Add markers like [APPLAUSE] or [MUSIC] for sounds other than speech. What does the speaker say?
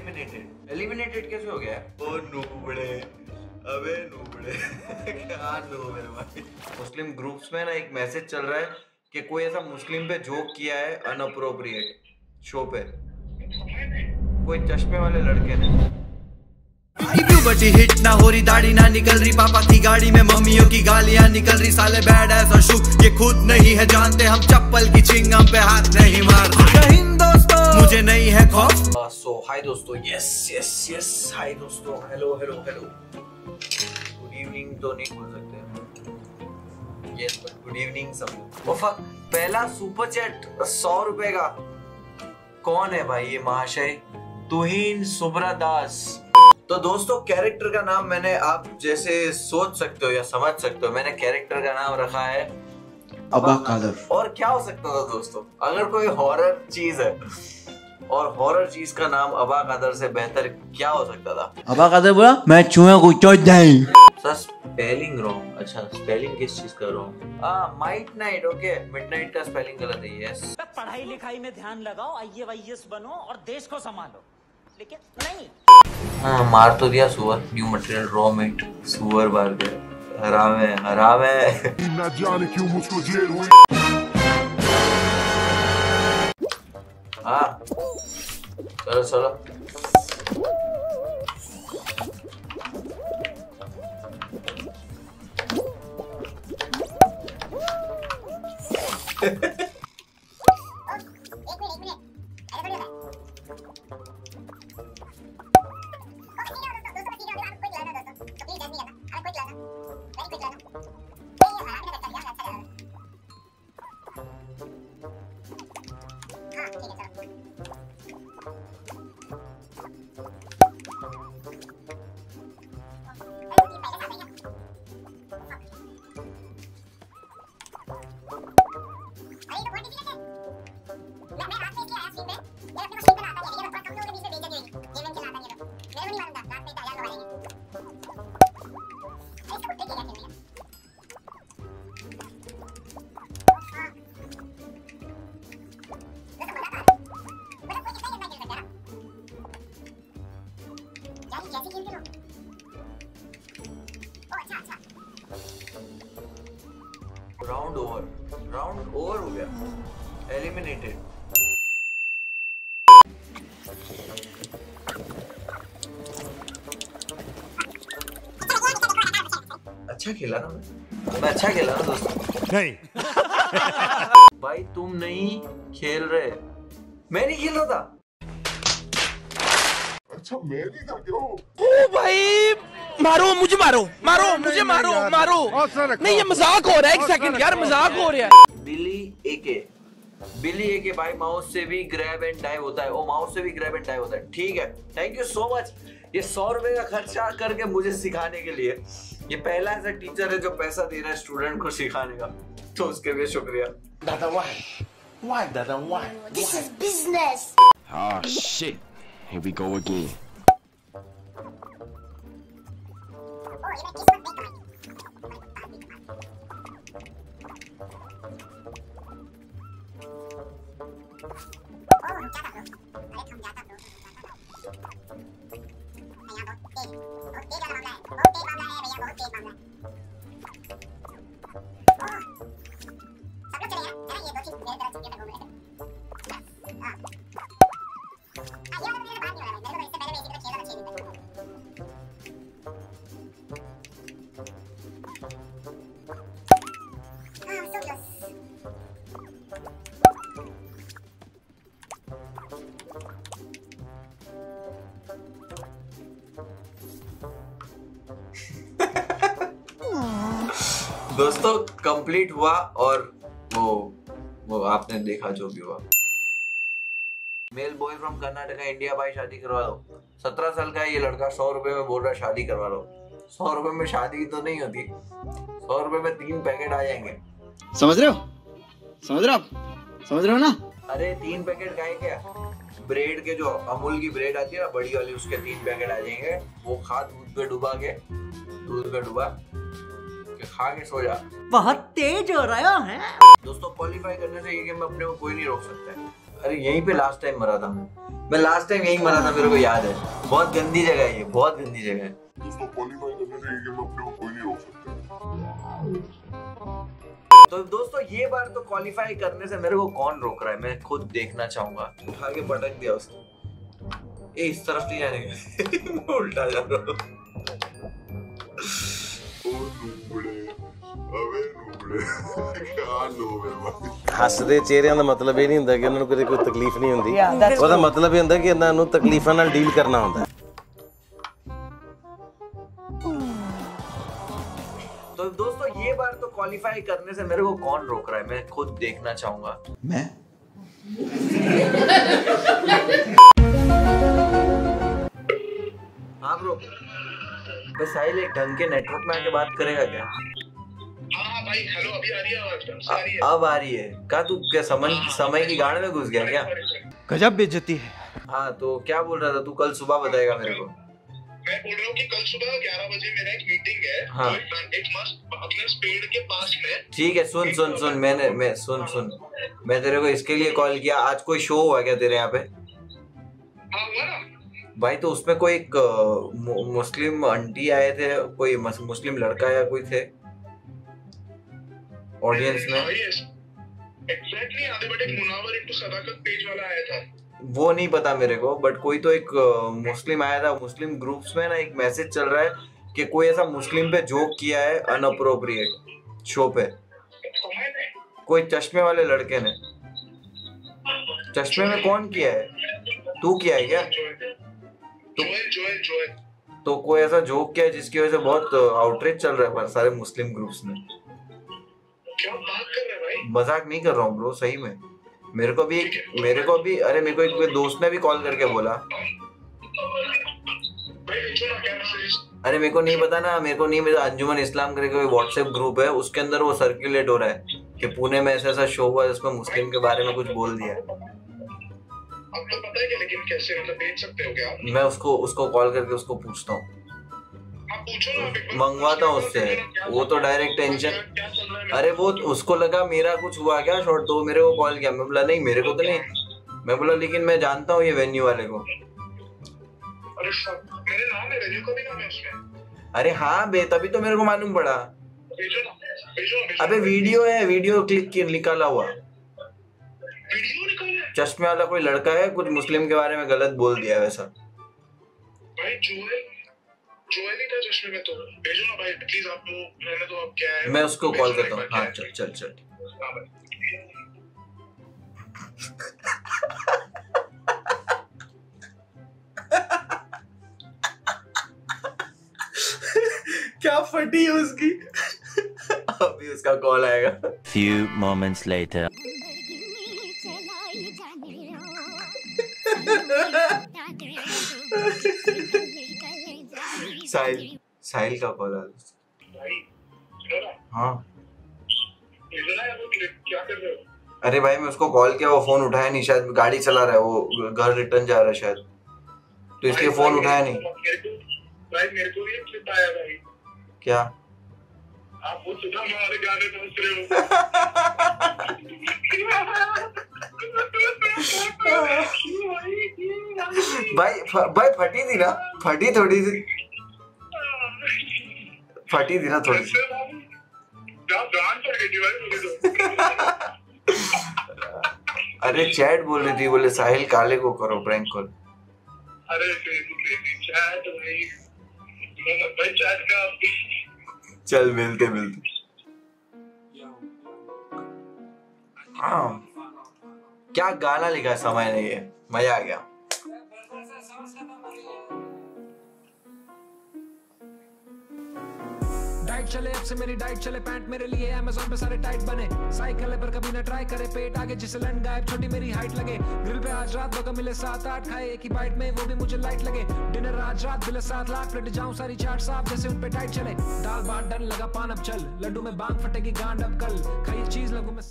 Eliminated eliminated कैसे हो गया? ओ नूबड़े अबे नूबड़े। क्या नूब है भाई? मुस्लिम ग्रुप्स में ना एक मैसेज चल रहा है कि कोई ऐसा मुस्लिम पे जोक किया है अनअप्रोप्रिएट शो पे। कोई चश्मे वाले लड़के ने। प्यूबर्टी हिट ना हो रही दाढ़ी ना निकल रही पापा की गाड़ी में मम्मियों की गालियाँ निकल रही साले बैड ऐसा शू ये खुद नहीं है जानते हम चप्पल की चिंगम पे हाथ नहीं मारते। मुझे नहीं है खौफ। सो हाय दोस्तों यस यस यस हाय दोस्तों hello hello hello good evening तो नहीं बोल सकते यस बट गुड इवनिंग सब लोग। पहला सुपर चैट सौ रुपए का। कौन है भाई ये महाशय? तुहिन सुब्रा दास। तो दोस्तों कैरेक्टर का नाम मैंने आप जैसे सोच सकते हो या समझ सकते हो मैंने कैरेक्टर का नाम रखा है। अबा कादर। और क्या हो सकता था दोस्तों? अगर कोई हॉरर चीज़ है। और हॉरर चीज़ का नाम अबा कादर से बेहतर क्या हो सकता था? अबा कादर बोला मैं चूहे को चोट जाई सर स्पेलिंग रॉन्ग अच्छा स्पेलिंग किस चीज़ का रॉन्ग हाँ माइट नाइट ओके मिडनाइट का स्पेलिंग गलत है यस पढ़ाई लिखाई में ध्यान लगाओ आई वाईएस बनो और देश को संभालो। लेकिन नहीं। हाँ मार तो दिया सुअर न्यू मटेरियल रॉ मीट सुअर मार दिया हराम है हराम है। न जाने क्यों मुझको जेल हुई? हाँ चलो चलो राउंड एलिमिनेटेड अच्छा खेला ना मैं। मैं अच्छा खेला ना दोस्तों। नहीं। [LAUGHS] भाई तुम नहीं खेल रहे। मैं नहीं खेल रहा था। अच्छा मैं नहीं था क्यों? ओ भाई मारो मुझे मारो मारो मुझे मारो मारो। नहीं ये मज़ाक हो रहा है एक सेकंड यार मज़ाक हो रहा है। बिली एके बिली एके भाई माउस से भी ग्रैब एंड डाइव होता है। ओ माउस से भी ग्रैब एंड डाइव होता है। ठीक है। थैंक यू सो मच ये सौ रुपए का खर्चा करके मुझे सिखाने के लिए। ये पहला ऐसा टीचर है जो पैसा दे रहा है स्टूडेंट को सिखाने का। तो उसके लिए शुक्रिया। दादा वाह why दादा why? This is business. Ah, shit. Here we go again. दोस्तों कंप्लीट हुआ और वो वो आपने देखा जो भी हुआ। Male boy from Karnataka India भाई शादी करवा दो सत्रह साल का ये लड़का सौ रुपए में बोल रहा है शादी करवा लो। सौ रुपए में शादी तो नहीं होती। सौ रुपए में तीन पैकेट आ जाएँगे। समझ रहे हो? समझ रहे हो आप? समझ रहे हो ना? अरे तीन पैकेट खाए क्या? ब्रेड के जो अमूल की ब्रेड आती है ना बड़ी वाली उसके तीन पैकेट आ जाएँगे। वो खा दूध पे डुबा के दूध पे डुबा। के खा के सो जा। बहुत तेज हो रहा है दोस्तों क्वालिफाई करने से ये गेम अपने को कोई नहीं रोक सकता है। अरे यहीं पे लास्ट टाइम मरा था मैं। मैं लास्ट टाइम यहीं मरा था मेरे को याद है। बहुत गंदी जगह है ये बहुत गंदी जगह है। दोस्तों क्वालिफाई करने से ये गेम अपने को कोई नहीं रोक सकता तो दोस्तों ये बार तो क्वालिफाई करने से मेरे को कौन रोक रहा है? मैं खुद देखना चाहूँगा। उठा के पटक दिया उसने। ए इस तरफ़ नहीं जाने [LAUGHS] उल्टा जा रहा हूँ। ਹੱਸਦੇ ਚਿਹਰਿਆਂ ਦਾ ਮਤਲਬ ਇਹ ਨਹੀਂ ਹੁੰਦਾ ਕਿ ਉਹਨਾਂ ਨੂੰ ਕਦੇ ਕੋਈ ਤਕਲੀਫ ਨਹੀਂ ਹੁੰਦੀ ਉਹਦਾ ਮਤਲਬ ਇਹ ਹੁੰਦਾ ਕਿ ਇਹਨਾਂ ਨੂੰ ਤਕਲੀਫਾਂ ਨਾਲ ਡੀਲ ਕਰਨਾ ਹੁੰਦਾ तो दोस्तों ये बार तो क्वालिफाई करने से मेरे को कौन रोक रहा है मैं खुद देखना चाहूंगा मैं हाँ ब्रो बस साहिल एक ढंग के नेटवर्क में आके बात करेगा क्या हाँ भाई हेलो अभी आ रही है आवाज़ अब आ रही है। क्या तू क्या समय समय की गाड़ में घुस गया क्या? गजब बेइज्जती है। हाँ तो क्या बोल रहा था तू? कल सुबह बताएगा मेरे को। मैं बोल रहा हूँ कि कल सुबह 11 बजे मेरा एक मीटिंग है हाँ। तो एक- एक मस्त अपने स्पेड के पास में। ठीक है सुन सुन सुन मैंने मैं सुन सुन। मैं तेरे को इसके लिए कॉल किया। आज कोई शो हुआ क्या तेरे यहाँ पे? हाँ भाई तो उसमें कोई एक मुस्लिम आंटी आए थे कोई मुस्लिम लड़का या कोई थे? ऑडियंस में। एग्जैक्टली आधे बट एक मुनावर इंटू सदाकत पेज वाला आया था वो नहीं पता मेरे को बट कोई तो एक मुस्लिम आया था मुस्लिम ग्रुप्स में ना एक मैसेज चल रहा है कि कोई ऐसा मुस्लिम पे जोक किया है अनअप्रोप्रिएट शो पे। कोई चश्मे वाले लड़के ने। चश्मे में कौन किया है? तू किया है क्या? जोएल तो कोई ऐसा जोक किया है जिसकी वजह से बहुत आउटरीच चल रहा है पर सारे मुस्लिम ग्रुप्स में? क्या बात कर रहे भाई? मज़ाक नहीं कर रहा हूँ ब्रो सही में। मेरे को भी मेरे को भी अरे मेरे को एक दोस्त ने भी कॉल करके बोला। अरे मेरे को नहीं पता ना मेरे को नहीं मेरा अंजुमन इस्लाम करके कोई व्हाट्सएप ग्रुप है उसके अंदर वो सर्कुलेट हो रहा है कि पुणे में ऐसा ऐसा शो हुआ उसमें मुस्लिम के बारे में कुछ बोल दिया तो पता है क्या लेकिन कैसे मतलब भेज सकते हो क्या मैं उसको उसको कॉल करके उसको पूछता हूँ। मंगवाता हूँ उससे। वो तो डायरेक्ट टेंशन है अरे वो उसको लगा मेरा कुछ हुआ क्या शॉर्ट तो मेरे को कॉल किया। मैं बोला नहीं मेरे को तो नहीं। मैं बोला लेकिन मैं जानता हूँ ये वेन्यू वाले को। अरे सब मेरे नाम है वेन्यू का भी नाम है उसमें। अरे हाँ बे तभी तो मेरे को मालूम पड़ा। अबे वीडियो है वीडियो क्लिक की निकाला हुआ। चश्मे वाला कोई लड़का है? कुछ मुस्लिम के बारे में गलत बोल दिया वैसा। भाई जोएल जोएल था चश्मे में तो भेजो ना भाई प्लीज़ आप वो रहने दो अब क्या है? मैं उसको कॉल करता हूँ। हाँ चल चल चल। हाँ क्या फटी है उसकी? अभी उसका कॉल आएगा। Few moments later. [LAUGHS] [LAUGHS] [LAUGHS] साहिल साहिल का कॉल हाँ। कर रहे हो? अरे भाई मैं उसको कॉल किया वो फ़ोन उठाया नहीं शायद गाड़ी चला रहा है वो घर रिटर्न जा रहा है शायद। तो इसलिए फ़ोन उठाया नहीं। भाई मेरे को भी एक क्लिप आया भाई। क्या? आप वो सुधा हमारे गाने पहुँच रहे हो। [LAUGHS] भाई भाई फटी थी ना फटी थोड़ी सी। फटी थी ना थोड़ी तो अरे चैट बोल रही थी बोले साहिल काले को करो प्रैंक कॉल अरे क्रेजी चैट भाई। भाई चैट का चल मिलते मिलते। हाँ। क्या गाना लिखा समय ने ये मज़ा आ गया। चले, अब से मेरी डाइट चले पैंट मेरे लिए अमेजोन पे सारे टाइट बने। साइकिल पर कभी ना ट्राई करे पेट आगे, जिसे लन गायब, छोटी मेरी हाइट लगे। ग्रिल पे आज रात बगा मिले, सात आठ खाए, एक ही बाइट में, वो भी मुझे लाइट लगे। डिनर आज रात मिले सात लाख लट जाऊँ, सारी चाट साफ़, जैसे उन पे टाइट चले। दाल भात डन लगा, पान अब चल। लड्डू में बांग फटेगी, गांड अब कल। खाई चीज़, लगू में